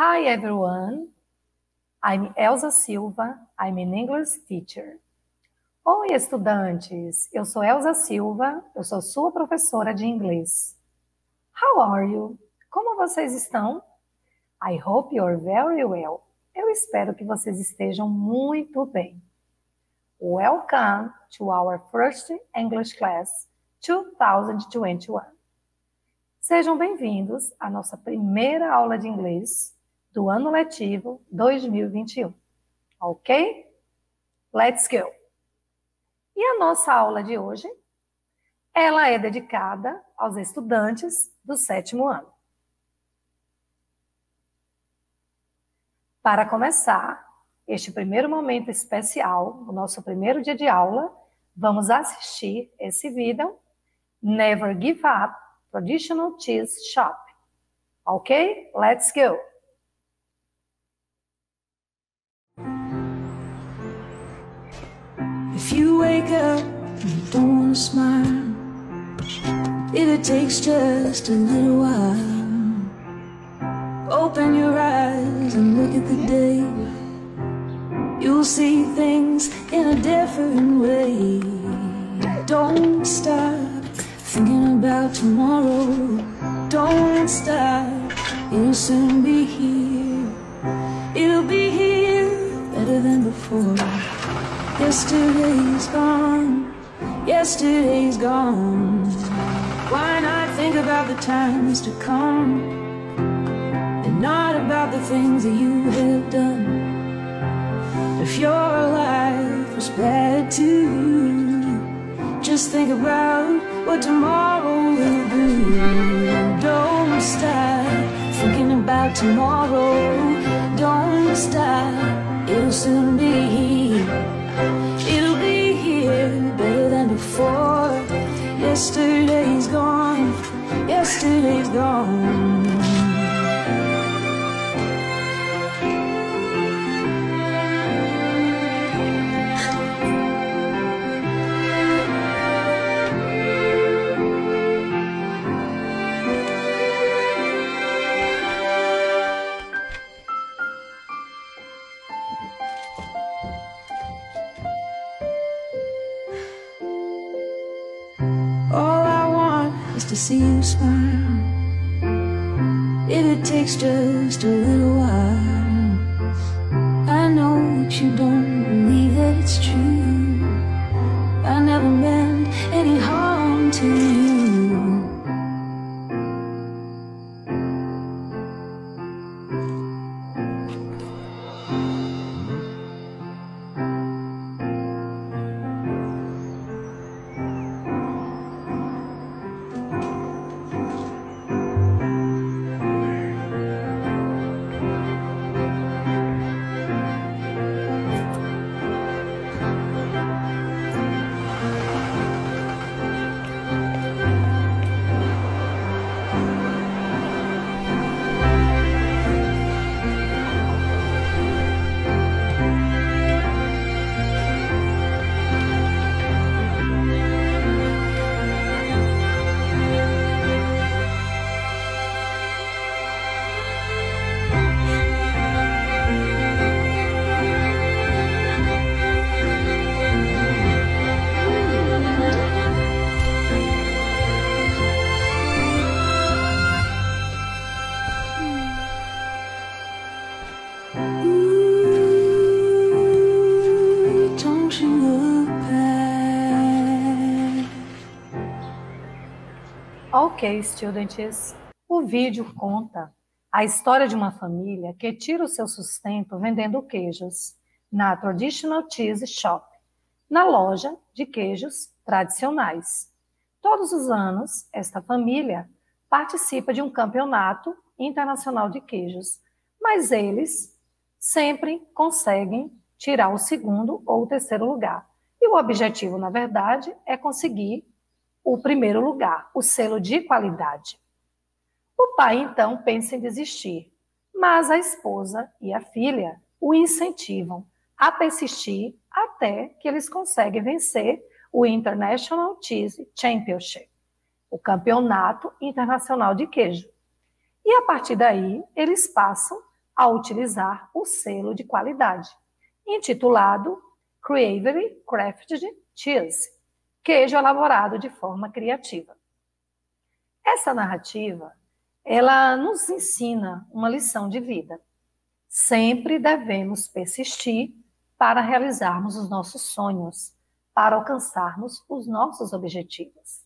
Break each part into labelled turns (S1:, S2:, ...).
S1: Hi everyone, I'm Elsa Silva, I'm an English teacher. Oi estudantes, eu sou Elsa Silva, eu sou sua professora de inglês. How are you? Como vocês estão? I hope you're very well. Eu espero que vocês estejam muito bem. Welcome to our first English class 2021. Sejam bem-vindos à nossa primeira aula de inglês do ano letivo 2021. Ok? Let's go! E a nossa aula de hoje, ela é dedicada aos estudantes do sétimo ano. Para começar este primeiro momento especial, o nosso primeiro dia de aula, vamos assistir esse vídeo Never Give Up Traditional Cheese Shop. Ok? Let's go!
S2: If you wake up and you don't want to smile, if it takes just a little while. Open your eyes and look at the day. You'll see things in a different way. Don't stop thinking about tomorrow. Don't stop, it'll soon be here. It'll be here better than before. Yesterday's gone, yesterday's gone. Why not think about the times to come? And not about the things that you have done. If your life was bad to you, just think about what tomorrow will be. Don't stop thinking about tomorrow. Don't stop, it'll soon be here. Yesterday's gone, yesterday's gone.
S1: Ok, students. O vídeo conta a história de uma família que tira o seu sustento vendendo queijos na Traditional Cheese Shop, na loja de queijos tradicionais. Todos os anos, esta família participa de um campeonato internacional de queijos, mas eles sempre conseguem tirar o segundo ou o terceiro lugar. E o objetivo, na verdade, é conseguir o primeiro lugar, o selo de qualidade. O pai, então, pensa em desistir, mas a esposa e a filha o incentivam a persistir até que eles conseguem vencer o International Cheese Championship, o campeonato internacional de queijo. E a partir daí, eles passam a utilizar o selo de qualidade, intitulado Creatively Crafted Cheese, queijo elaborado de forma criativa. Essa narrativa, ela nos ensina uma lição de vida. Sempre devemos persistir para realizarmos os nossos sonhos, para alcançarmos os nossos objetivos.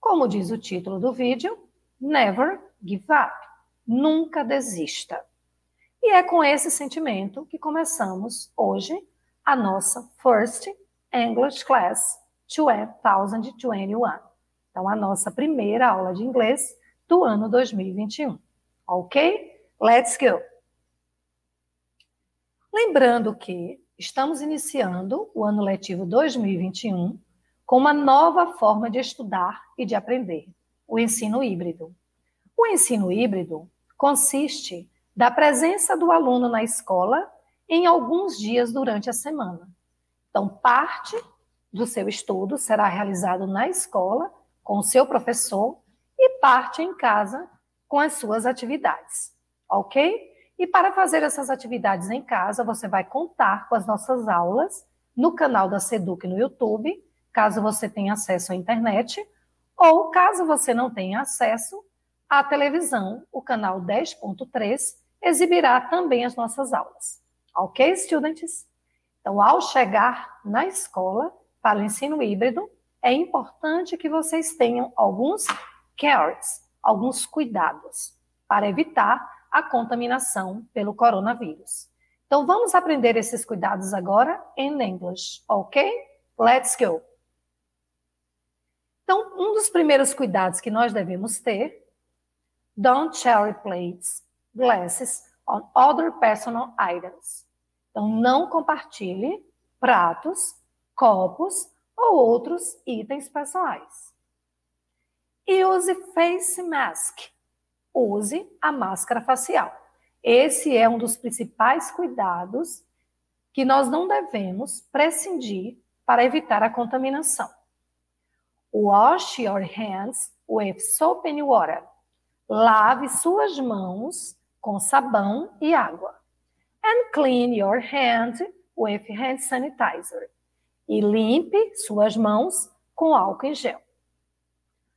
S1: Como diz o título do vídeo, Never Give Up. Nunca desista. E é com esse sentimento que começamos hoje a nossa First English Class 2021. Então, a nossa primeira aula de inglês do ano 2021. Ok? Let's go! Lembrando que estamos iniciando o ano letivo 2021 com uma nova forma de estudar e de aprender, o ensino híbrido. O ensino híbrido consiste da presença do aluno na escola em alguns dias durante a semana. Então, parte do seu estudo será realizado na escola com o seu professor e parte em casa com as suas atividades, ok? E para fazer essas atividades em casa, você vai contar com as nossas aulas no canal da Seduc no YouTube, caso você tenha acesso à internet, ou caso você não tenha acesso à televisão, o canal 10.3 exibirá também as nossas aulas. Ok, students? Então, ao chegar na escola para o ensino híbrido, é importante que vocês tenham alguns cares, alguns cuidados, para evitar a contaminação pelo coronavírus. Então, vamos aprender esses cuidados agora em English, ok? Let's go! Então, um dos primeiros cuidados que nós devemos ter, don't share plates glasses on other personal items. Então, não compartilhe pratos, copos ou outros itens pessoais. Use face mask. Use a máscara facial. Esse é um dos principais cuidados que nós não devemos prescindir para evitar a contaminação. Wash your hands with soap and water. Lave suas mãos com sabão e água. And clean your hand with hand sanitizer. E limpe suas mãos com álcool em gel.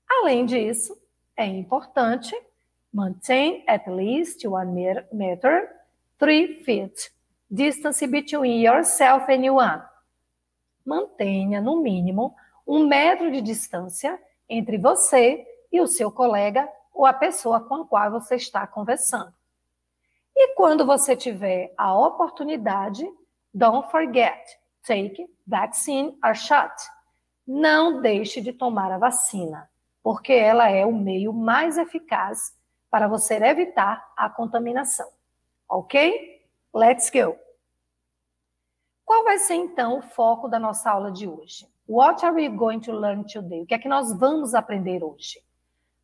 S1: Além disso, é importante maintain at least one meter, three feet, distance between yourself and one. Mantenha, no mínimo, um metro de distância entre você e o seu colega ou a pessoa com a qual você está conversando. E quando você tiver a oportunidade, don't forget, take vaccine or shot. Não deixe de tomar a vacina, porque ela é o meio mais eficaz para você evitar a contaminação. Ok? Let's go! Qual vai ser então o foco da nossa aula de hoje? What are we going to learn today? O que é que nós vamos aprender hoje?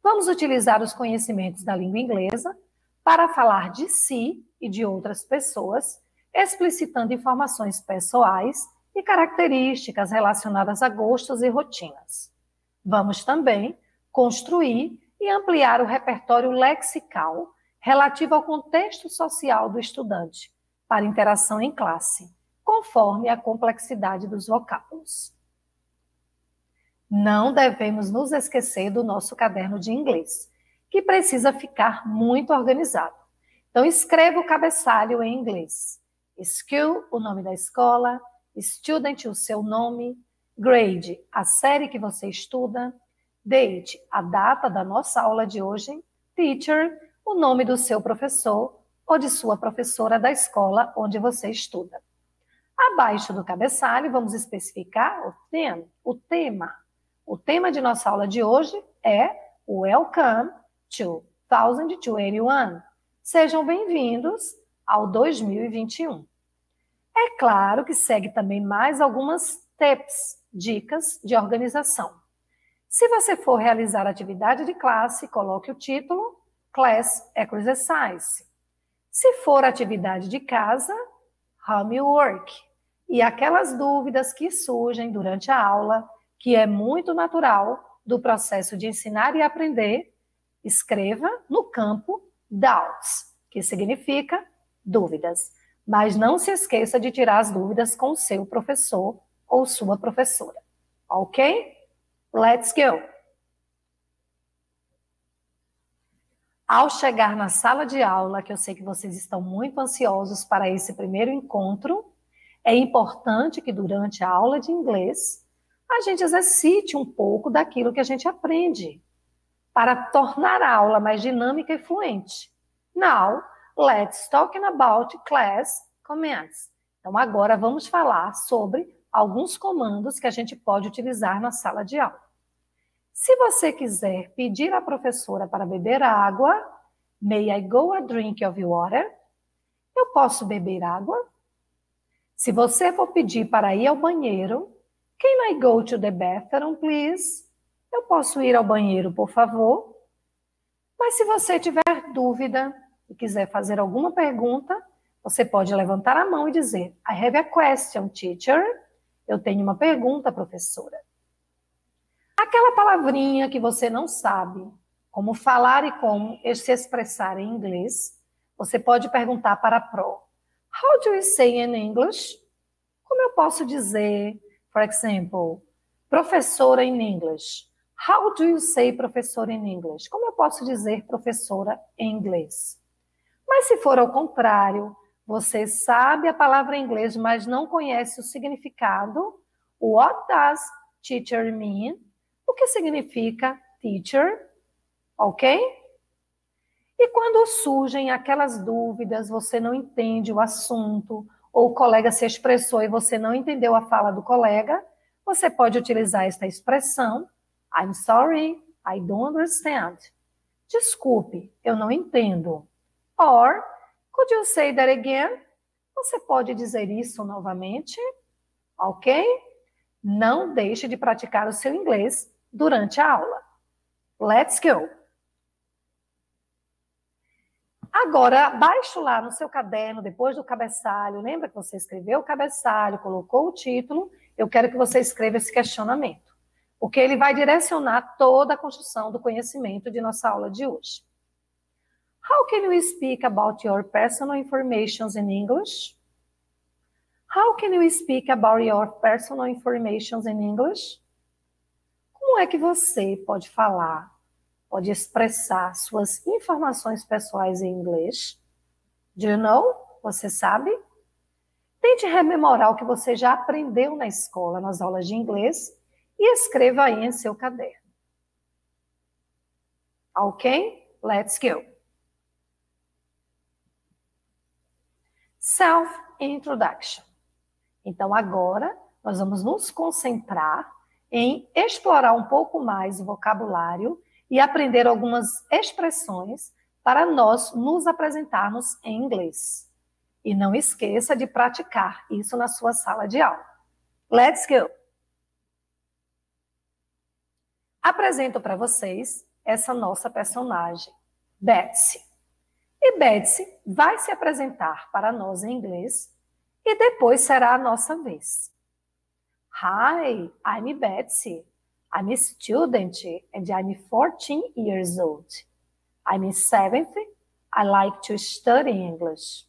S1: Vamos utilizar os conhecimentos da língua inglesa para falar de si e de outras pessoas, explicitando informações pessoais e características relacionadas a gostos e rotinas. Vamos também construir e ampliar o repertório lexical relativo ao contexto social do estudante para interação em classe, conforme a complexidade dos vocábulos. Não devemos nos esquecer do nosso caderno de inglês, que precisa ficar muito organizado. Então, escreva o cabeçalho em inglês. School, o nome da escola. Student, o seu nome. Grade, a série que você estuda. Date, a data da nossa aula de hoje. Teacher, o nome do seu professor ou de sua professora da escola onde você estuda. Abaixo do cabeçalho, vamos especificar o tema. O tema, o tema de nossa aula de hoje é Welcome 2021. Sejam bem-vindos ao 2021. É claro que segue também mais algumas tips, dicas de organização. Se você for realizar atividade de classe, coloque o título Class Exercise. Se for atividade de casa, Homework. E aquelas dúvidas que surgem durante a aula, que é muito natural do processo de ensinar e aprender, escreva no campo doubts, que significa dúvidas. Mas não se esqueça de tirar as dúvidas com seu professor ou sua professora. Ok? Let's go! Ao chegar na sala de aula, que eu sei que vocês estão muito ansiosos para esse primeiro encontro, é importante que durante a aula de inglês a gente exercite um pouco daquilo que a gente aprende, para tornar a aula mais dinâmica e fluente. Now, let's talk about class commands. Então, agora vamos falar sobre alguns comandos que a gente pode utilizar na sala de aula. Se você quiser pedir à professora para beber água, may I go a drink of water? Eu posso beber água? Se você for pedir para ir ao banheiro, can I go to the bathroom, please? Eu posso ir ao banheiro, por favor? Mas se você tiver dúvida e quiser fazer alguma pergunta, você pode levantar a mão e dizer: I have a question, teacher. Eu tenho uma pergunta, professora. Aquela palavrinha que você não sabe como falar e como se expressar em inglês, você pode perguntar para a Pro. How do you say in English? Como eu posso dizer, for example, professora in English? How do you say professora in English? Como eu posso dizer professora em inglês? Mas se for ao contrário, você sabe a palavra em inglês, mas não conhece o significado, what does teacher mean? O que significa teacher? Ok? E quando surgem aquelas dúvidas, você não entende o assunto, ou o colega se expressou e você não entendeu a fala do colega, você pode utilizar esta expressão I'm sorry, I don't understand. Desculpe, eu não entendo. Or, could you say that again? Você pode dizer isso novamente, ok? Não deixe de praticar o seu inglês durante a aula. Let's go! Agora, abaixo lá no seu caderno, depois do cabeçalho, lembra que você escreveu o cabeçalho, colocou o título? Eu quero que você escreva esse questionamento, porque ele vai direcionar toda a construção do conhecimento de nossa aula de hoje. How can you speak about your personal information in English? How can you speak about your personal information in English? Como é que você pode falar pode expressar suas informações pessoais em inglês. Do you know? Você sabe? Tente rememorar o que você já aprendeu na escola, nas aulas de inglês, e escreva aí em seu caderno. Ok? Let's go. Self-introduction. Então, agora, nós vamos nos concentrar em explorar um pouco mais o vocabulário e aprender algumas expressões para nós nos apresentarmos em inglês. E não esqueça de praticar isso na sua sala de aula. Let's go! Apresento para vocês essa nossa personagem, Betsy. E Betsy vai se apresentar para nós em inglês e depois será a nossa vez. Hi, I'm Betsy. I'm a student and I'm 14 years old. I'm in seventh. I like to study English.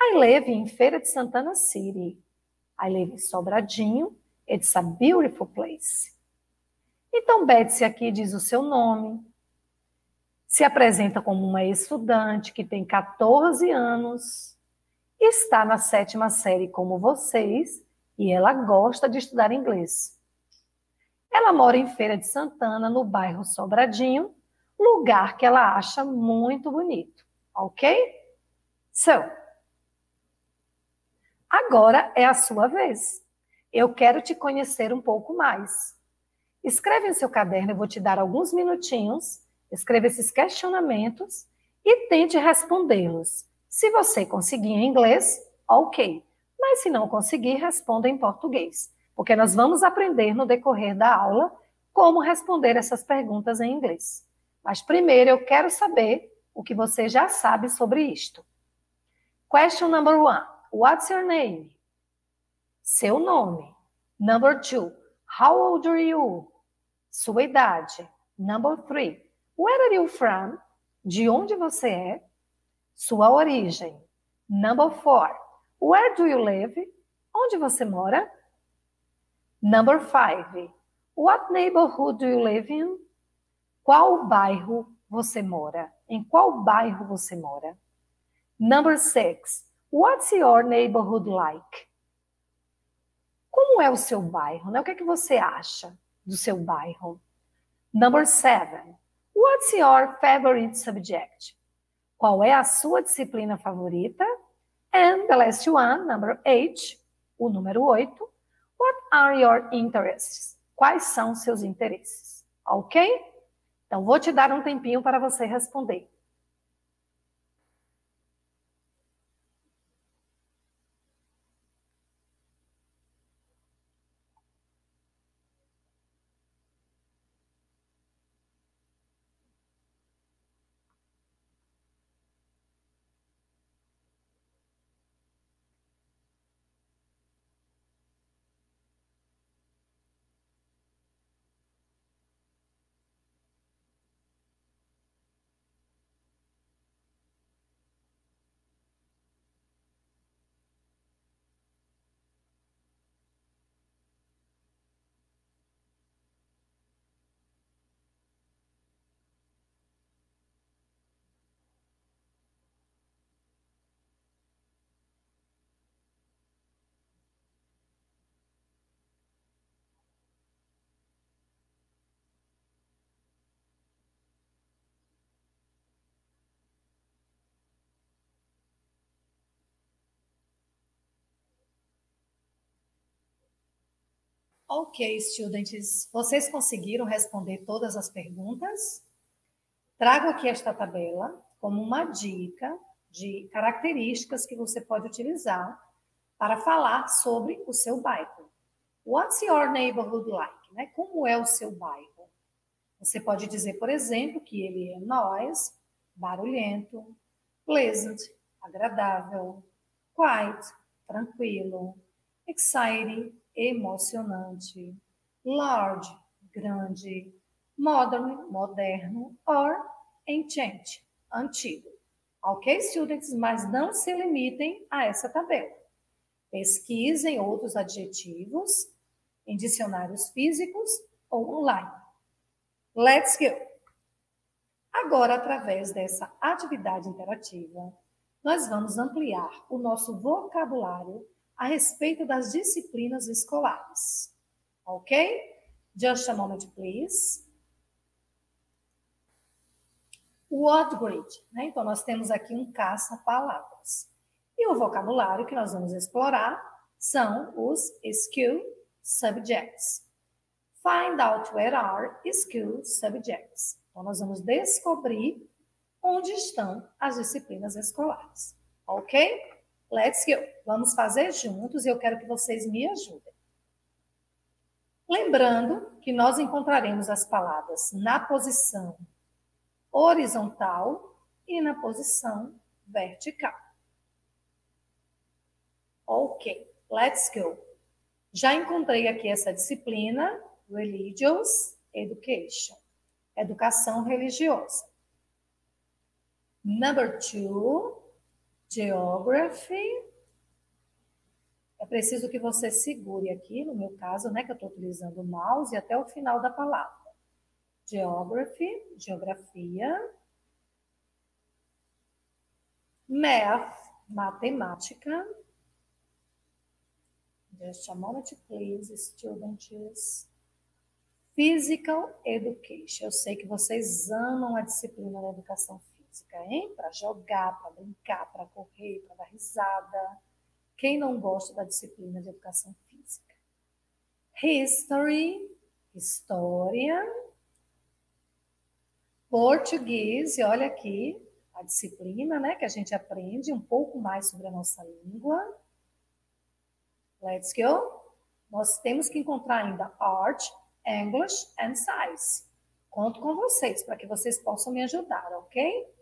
S1: I live in Feira de Santana City. I live in Sobradinho. It's a beautiful place. Então, Betsy aqui diz o seu nome, se apresenta como uma estudante que tem 14 anos, está na sétima série como vocês e ela gosta de estudar inglês. Ela mora em Feira de Santana, no bairro Sobradinho, lugar que ela acha muito bonito. Ok? So, agora é a sua vez. Eu quero te conhecer um pouco mais. Escreve em seu caderno, eu vou te dar alguns minutinhos. Escreva esses questionamentos e tente respondê-los. Se você conseguir em inglês, ok. Mas se não conseguir, responda em português porque nós vamos aprender no decorrer da aula como responder essas perguntas em inglês. Mas primeiro eu quero saber o que você já sabe sobre isto. Question number one: What's your name? Seu nome. Number two: How old are you? Sua idade. Number three: Where are you from? De onde você é? Sua origem. Number four. Where do you live? Onde você mora? Number five. What neighborhood do you live in? Qual bairro você mora? Em qual bairro você mora? Number six. What's your neighborhood like? Como é o seu bairro? Né? O que, é que você acha do seu bairro? Number seven. What's your favorite subject? Qual é a sua disciplina favorita? And the last one, number eight, o número oito. What are your interests? Quais são seus interesses? Ok? Então, vou te dar um tempinho para você responder. Ok, students, vocês conseguiram responder todas as perguntas? Trago aqui esta tabela como uma dica de características que você pode utilizar para falar sobre o seu bairro. What's your neighborhood like? Né? Como é o seu bairro? Você pode dizer, por exemplo, que ele é noise, barulhento, pleasant, agradável, quiet, tranquilo, exciting, emocionante, large, grande, modern, moderno, or ancient, antigo. Ok, students? Mas não se limitem a essa tabela. Pesquisem outros adjetivos em dicionários físicos ou online. Let's go! Agora, através dessa atividade interativa, nós vamos ampliar o nosso vocabulário a respeito das disciplinas escolares. Ok? Just a moment, please. Word grid. Né? Então, nós temos aqui um caça-palavras. E o vocabulário que nós vamos explorar são os skill subjects. Find out where are skill subjects. Então, nós vamos descobrir onde estão as disciplinas escolares. Ok? Let's go. Vamos fazer juntos e eu quero que vocês me ajudem. Lembrando que nós encontraremos as palavras na posição horizontal e na posição vertical. Ok, let's go. Já encontrei aqui essa disciplina, Religious Education, educação religiosa. Number two, Geography. É preciso que você segure aqui, no meu caso, né, que eu estou utilizando o mouse, até o final da palavra. Geography, geografia. Math, matemática. Just a moment, please, students. Physical Education. Eu sei que vocês amam a disciplina da educação física hein? Para jogar, para brincar, para correr, para dar risada. Quem não gosta da disciplina de educação física? History, história. Português, e olha aqui a disciplina, né? Que a gente aprende um pouco mais sobre a nossa língua. Let's go. Nós temos que encontrar ainda art, English and science. Conto com vocês para que vocês possam me ajudar, ok?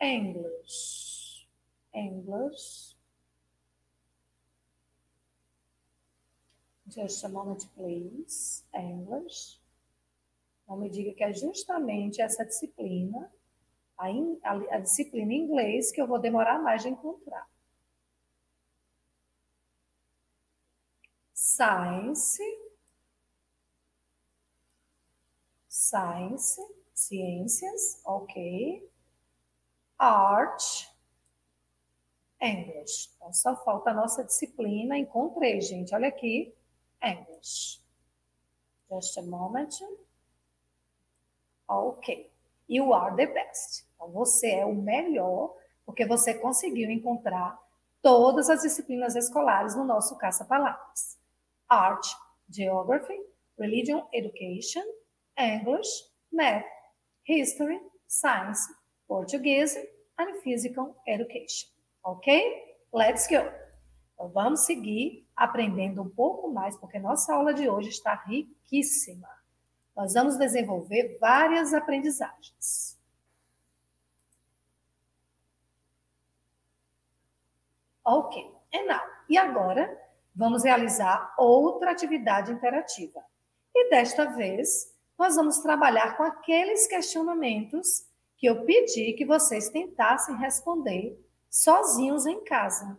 S1: English. English. Just a moment, please. English. Não me diga que é justamente essa disciplina a, in, a, a disciplina em inglês que eu vou demorar mais de encontrar. Science, science, ciências, ok. Art, English. Então, só falta a nossa disciplina. Encontrei, gente. Olha aqui. English. Just a moment. Ok. You are the best. Então, você é o melhor, porque você conseguiu encontrar todas as disciplinas escolares no nosso caça-palavras. Art, Geography, Religion Education, English, Math, History, Science, Português and Physical Education. Ok? Let's go! Então, vamos seguir aprendendo um pouco mais, porque nossa aula de hoje está riquíssima. Nós vamos desenvolver várias aprendizagens. Ok, now. E agora, vamos realizar outra atividade interativa. E desta vez, nós vamos trabalhar com aqueles questionamentos que eu pedi que vocês tentassem responder sozinhos em casa,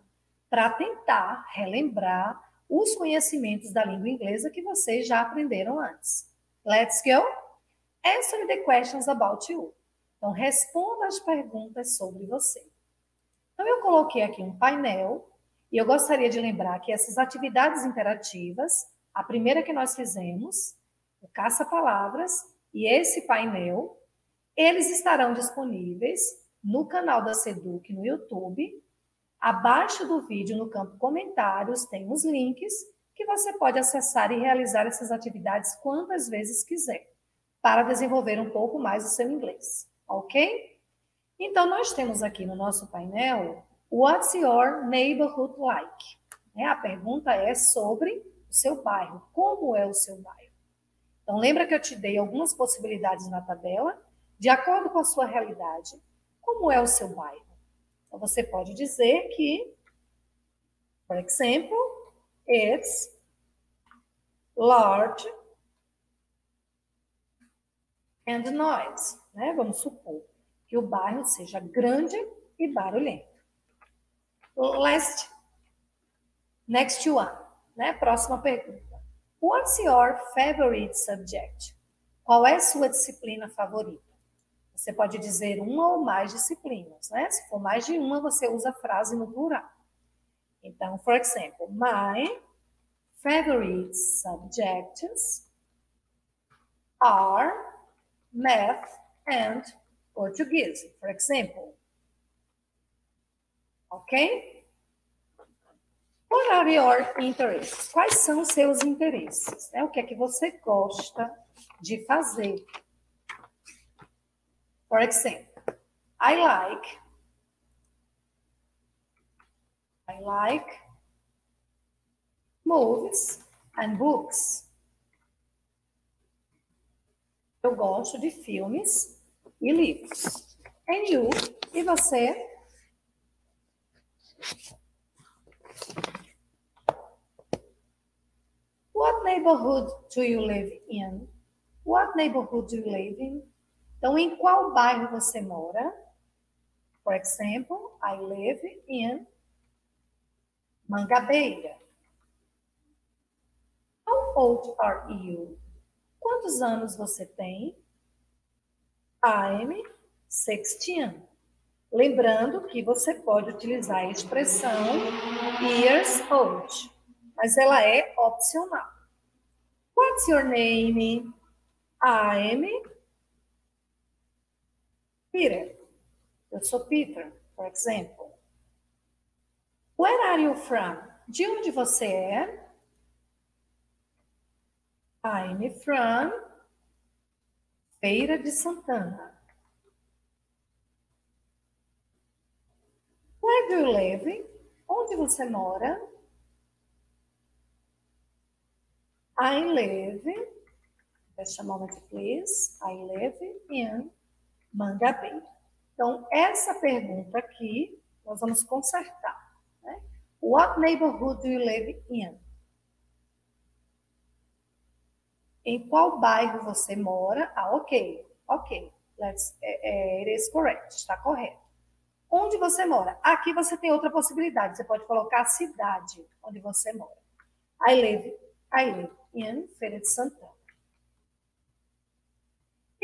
S1: para tentar relembrar os conhecimentos da língua inglesa que vocês já aprenderam antes. Let's go? Answer the questions about you. Então, responda as perguntas sobre você. Então, eu coloquei aqui um painel e eu gostaria de lembrar que essas atividades interativas, a primeira que nós fizemos, o caça-palavras e esse painel, eles estarão disponíveis no canal da Seduc no YouTube. Abaixo do vídeo, no campo comentários, tem os links que você pode acessar e realizar essas atividades quantas vezes quiser, para desenvolver um pouco mais o seu inglês, ok? Então, nós temos aqui no nosso painel What's your neighborhood like? É, a pergunta é sobre o seu bairro. Como é o seu bairro? Então, lembra que eu te dei algumas possibilidades na tabela? De acordo com a sua realidade, como é o seu bairro? Então, você pode dizer que, por exemplo, it's large and noise. Né? Vamos supor que o bairro seja grande e barulhento. Last, next one, né? Próxima pergunta. What's your favorite subject? Qual é a sua disciplina favorita? Você pode dizer uma ou mais disciplinas, né? Se for mais de uma, você usa a frase no plural. Então, for example, my favorite subjects are math and Portuguese, for example. Ok? What are your interests? Quais são os seus interesses? É O que é que você gosta de fazer? For example, I like I like movies and books. Eu gosto de filmes e livros. And you? E você? What neighborhood do you live in? What neighborhood do you live in? Então, em qual bairro você mora? For example, I live in Mangabeira. How old are you? Quantos anos você tem? I'm 16. Lembrando que você pode utilizar a expressão years old, mas ela é opcional. What's your name? I'm Peter. Eu sou Peter, por exemplo. Where are you from? De onde você é? I'm from Feira de Santana. Where do you live? Onde você mora? I live, just a moment please, I live in Mangabeira. Então, essa pergunta aqui, nós vamos consertar. Né? What neighborhood do you live in? Em qual bairro você mora? Ah, ok, ok. Let's, é, é, it is correct, está correto. Onde você mora? Aqui você tem outra possibilidade. Você pode colocar a cidade onde você mora. I live, I live in Feira de Santana.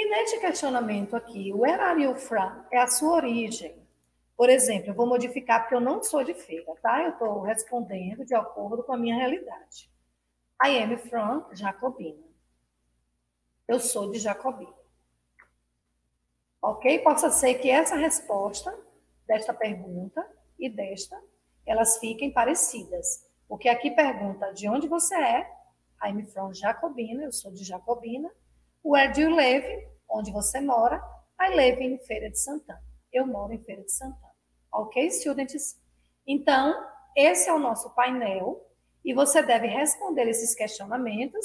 S1: E neste questionamento aqui, where are you from? É a sua origem. Por exemplo, eu vou modificar porque eu não sou de feira, tá? Eu estou respondendo de acordo com a minha realidade. I am from Jacobina. Eu sou de Jacobina. Ok? Possa ser que essa resposta desta pergunta e desta, elas fiquem parecidas. Porque aqui pergunta de onde você é. I'm from Jacobina, eu sou de Jacobina. Where do you live? Onde você mora? I live in Feira de Santana. Eu moro em Feira de Santana. Ok, students? Então, esse é o nosso painel e você deve responder esses questionamentos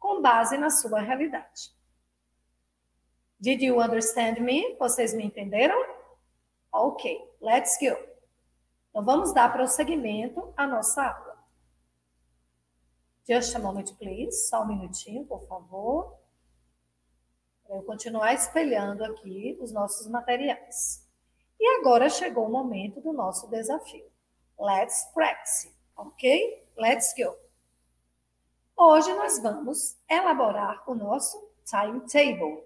S1: com base na sua realidade. Did you understand me? Vocês me entenderam? Ok, let's go. Então, vamos dar prosseguimento à nossa aula. Just a moment, please. Só um minutinho, por favor. Eu continuar espelhando aqui os nossos materiais. E agora chegou o momento do nosso desafio. Let's practice, ok? Let's go. Hoje nós vamos elaborar o nosso timetable.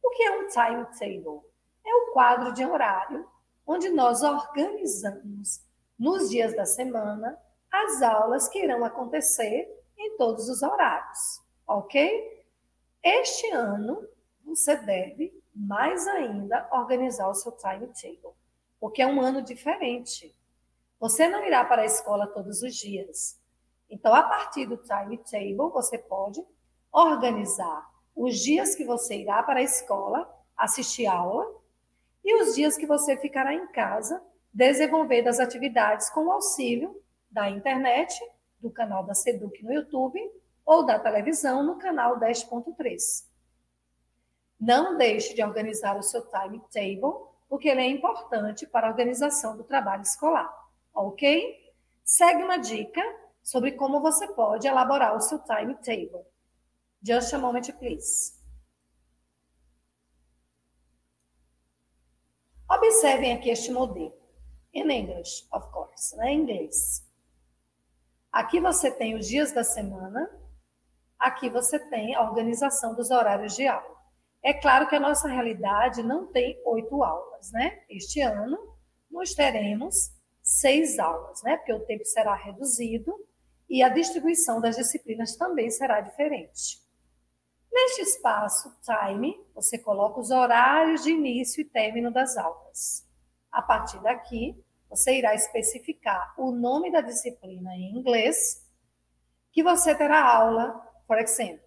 S1: O que é um timetable? É o quadro de horário onde nós organizamos nos dias da semana as aulas que irão acontecer em todos os horários, ok? Este ano você deve mais ainda organizar o seu timetable, porque é um ano diferente. Você não irá para a escola todos os dias. Então, a partir do timetable, você pode organizar os dias que você irá para a escola assistir aula e os dias que você ficará em casa desenvolvendo as atividades com o auxílio da internet, do canal da Seduc no YouTube ou da televisão no canal 10.3. Não deixe de organizar o seu timetable, porque ele é importante para a organização do trabalho escolar, ok? Segue uma dica sobre como você pode elaborar o seu timetable. Just a moment, please. Observem aqui este modelo. In English, of course, né? em inglês. Aqui você tem os dias da semana, aqui você tem a organização dos horários de aula. É claro que a nossa realidade não tem oito aulas, né? Este ano nós teremos seis aulas, né? Porque o tempo será reduzido e a distribuição das disciplinas também será diferente. Neste espaço time, você coloca os horários de início e término das aulas. A partir daqui, você irá especificar o nome da disciplina em inglês que você terá aula, por exemplo,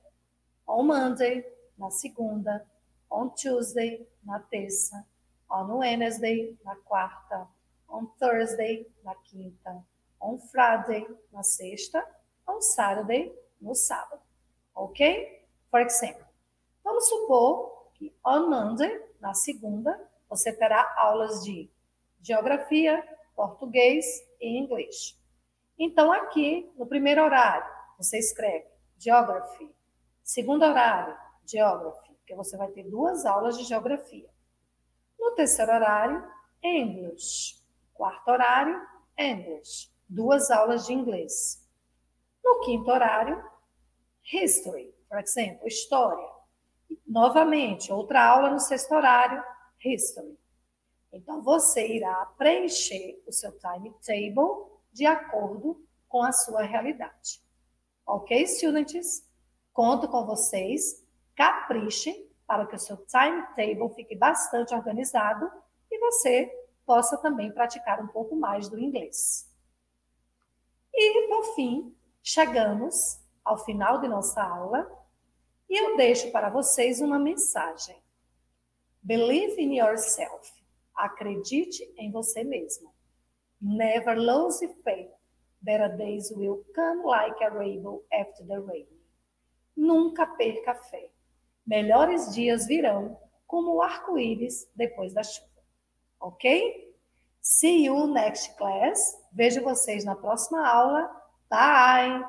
S1: on Monday, na segunda, on Tuesday, na terça, on Wednesday, na quarta, on Thursday, na quinta, on Friday, na sexta, on Saturday, no sábado. Ok? Por exemplo, vamos supor que on Monday, na segunda, você terá aulas de geografia, português e inglês. Então, aqui, no primeiro horário, você escreve Geography. Segundo horário, Geography, porque você vai ter duas aulas de geografia. No terceiro horário, English. Quarto horário, English. Duas aulas de inglês. No quinto horário, History, por exemplo, História. Novamente, outra aula no sexto horário, History. Então, você irá preencher o seu timetable de acordo com a sua realidade. Ok, students? Conto com vocês capriche para que o seu timetable fique bastante organizado e você possa também praticar um pouco mais do inglês. E, por fim, chegamos ao final de nossa aula e eu deixo para vocês uma mensagem. Believe in yourself. Acredite em você mesmo. Never lose faith. Better days will come like a rainbow after the rain. Nunca perca fé. Melhores dias virão como o arco-íris depois da chuva. Ok? See you next class. Vejo vocês na próxima aula. Bye!